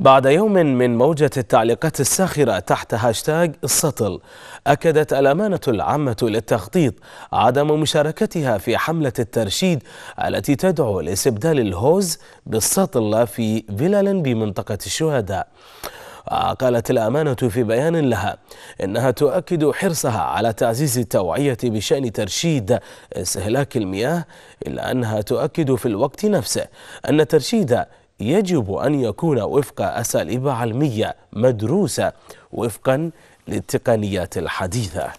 بعد يوم من موجة التعليقات الساخرة تحت هاشتاج السطل أكدت الأمانة العامة للتخطيط عدم مشاركتها في حملة الترشيد التي تدعو لاستبدال الهوز بالسطل في فلل بمنطقة الشهداء. قالت الأمانة في بيان لها إنها تؤكد حرصها على تعزيز التوعية بشأن ترشيد استهلاك المياه إلا أنها تؤكد في الوقت نفسه أن الترشيد يجب أن يكون وفق أساليب علمية مدروسة وفقا للتقنيات الحديثة.